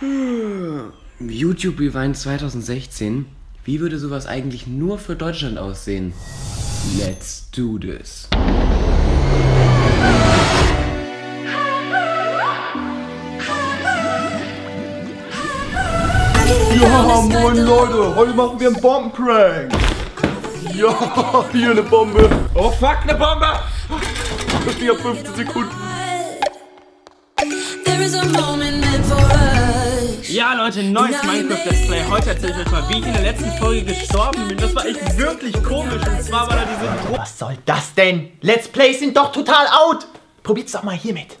YouTube Rewind 2016. Wie würde sowas eigentlich nur für Deutschland aussehen? Let's do this. Ja, moin Leute, heute machen wir einen Bombenprank. Ja, hier eine Bombe. Oh fuck, eine Bombe. Die hat 15 Sekunden. Ja Leute, neues Minecraft Let's Play. Heute erzähle ich euch mal, wie ich in der letzten Folge gestorben bin. Das war echt wirklich komisch. Und zwar war da diese... Was soll das denn? Let's Plays sind doch total out. Probiert's doch mal hiermit.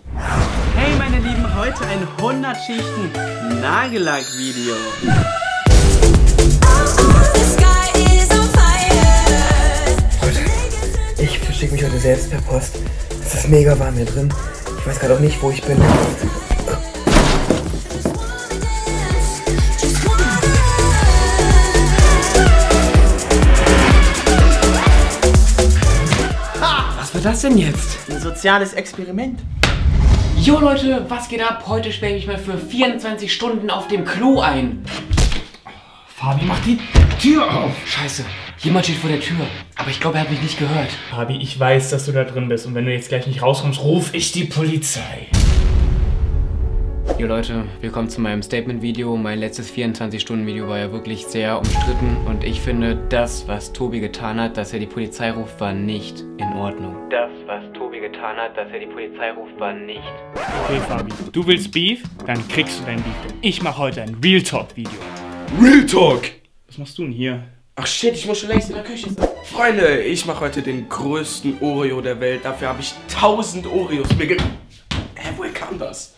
Hey meine Lieben, heute ein 100 Schichten Nagellack-Video. Ich verschicke mich heute selbst per Post. Es ist mega warm hier drin. Ich weiß gerade auch nicht, wo ich bin. War das denn jetzt? Ein soziales Experiment. Jo Leute, was geht ab? Heute sperre ich mich mal für 24 Stunden auf dem Klo ein. Fabi, mach die Tür auf! Scheiße, jemand steht vor der Tür. Aber ich glaube, er hat mich nicht gehört. Fabi, ich weiß, dass du da drin bist und wenn du jetzt gleich nicht rauskommst, ruf ich die Polizei. Jo Leute, willkommen zu meinem Statement-Video. Mein letztes 24-Stunden-Video war ja wirklich sehr umstritten und ich finde, das, was Tobi getan hat, dass er die Polizei ruft, war nicht in Ordnung. Das, was Tobi getan hat, dass er die Polizei ruft, war nicht. Okay, Fabi, du willst Beef? Dann kriegst du dein Beef. Ich mache heute ein Real Talk-Video. Real Talk. Was machst du denn hier? Ach shit, ich muss schon längst in der Küche sein. Freunde, ich mache heute den größten Oreo der Welt. Dafür habe ich 1000 Oreos mir ge... Hä, woher kam das?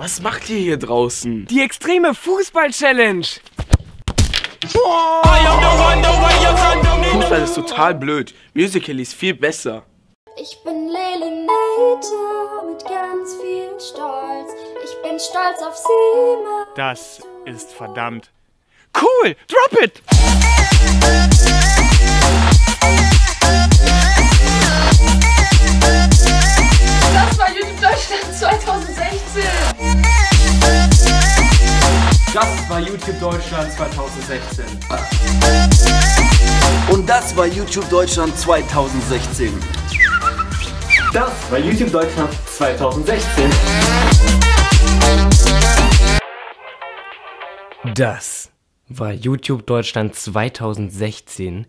Was macht ihr hier draußen? Die extreme Fußball-Challenge! Fußball ist total blöd. Musical ist viel besser. Ich bin Lele Nater mit ganz viel Stolz. Ich bin stolz auf sie. Ma- Das ist verdammt cool. Drop it! Das war YouTube Deutschland 2016. Das war YouTube Deutschland 2016. Und das war YouTube Deutschland 2016. Das war YouTube Deutschland 2016. Das war YouTube Deutschland 2016.